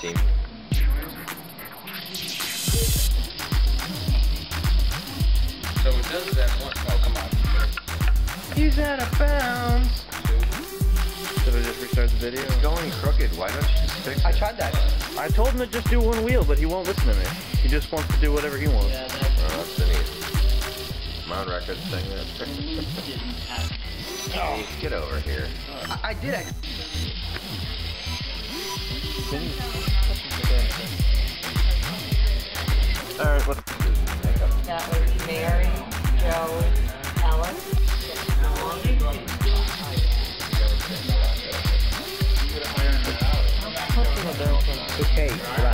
team. So it does that one. Oh, come on. He's out of bounds. Should I just restart the video? It's going crooked. Why don't you just fix it? I tried that. I told him to just do one wheel, but he won't listen to me. He just wants to do whatever he wants. Yeah, that Oh, that's the neat. I'm on record saying that. didn't have. Hey, get over here. I, I did. I, Alright, what? That was Mary, Joe, Ellen, okay, right.